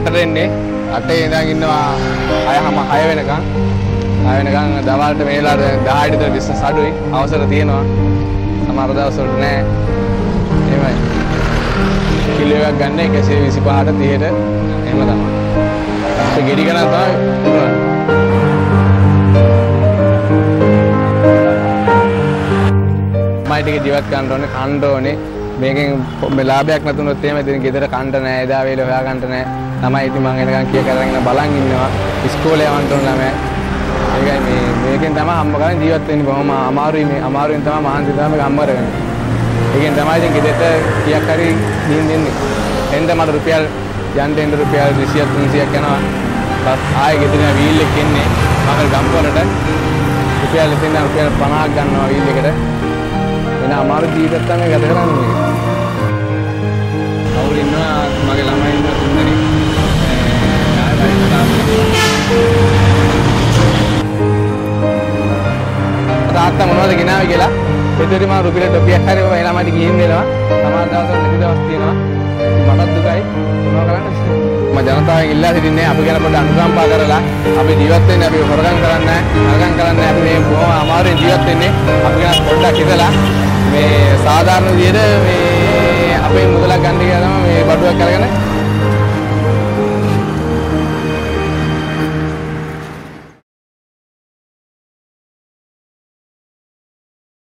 උදේ 8ට එන්නේ. 8 ඉඳන් ඉන්නවා 6 6 වෙනකන්. 6 වෙනකන් දවල්ට මේ වෙලාවට 10ට විතර බිස්නස් අඩුයි. අවසර තියෙනවා. සමහර දවස්වල නෑ. එහෙමයි. කිලෝ එකක් ගන්න 125ට 30ට එහෙම තමයි. ඒ ගෙඩි ගණන් තමයි. පුළුවන් මයි ටික ජීවත් කරන්න ඕනේ කන්න ඕනේ. මේකෙන් මේ ලාභයක් නැතුනොත් එහෙම ඉතින් ගෙදර කන්න නැහැ එදා වේල හොයා ගන්න නැහැ ළමයි ඉතින් මම එනකන් කිය කරගෙන බලන් ඉන්නවා. ඉස්කෝලේ යවන්න ඕන ළමයි. ඒකයි මේ මේකෙන් තමයි හම්බ කරගෙන ජීවත් වෙන්නේ බොහොම අමාරුයි මේ. අමාරුවෙන් තමයි මහන්සි තමයි මේක හම්බ කරගන්නේ ඒකෙන් තමයි ඉතින් ගෙදරට කීයක් හරි දීන් දෙන්නේ. එන්න මට රුපියල් යන්න එන්න රුපියල් 200ක් 300ක් යනවා. පස් ආයෙ ගෙදර වීල් එක එන්නේ. මම ගම්පොලට රුපියල් ඉතින් රුපියල් 50ක් ගන්නවා වීල් එකට. අමාරු ජීවිතයක් තමයි ගත කරන්නේ. කවුරු ඉන්නවා මගේ ළමයි ඉන්න තුන්දෙනෙක්. තාත්තා මොනවද ගෙනාවේ කියලා එතකොට මම රුපියල් ටොපියක් හරි ඔය ළමයිට ගිහින් දෙනවා. සමහර දවස්වල නැති දවස් තියෙනවා. මටත් දුකයි මොනව කරන්නේ? මම ජනතාවෙන් ඉල්ලා සිටින්නේ අපි ගැන පොඩ්ඩක් අනුකම්පා කරලා අපි ජීවත් වෙන්නේ අපි හොරගම් කරන්නේ නැහැ. නරගම් කරන්නේ. අපි මේ බොහොම අමාරුවෙන් ජීවත් වෙන්නේ. අපි ගැන පොඩ්ඩක් හිතලා මේ සාධාරණ විදිහට මේ අපේ මුදලක් ගන්න කියලා තමයි මේ බඩුවක් අරගෙන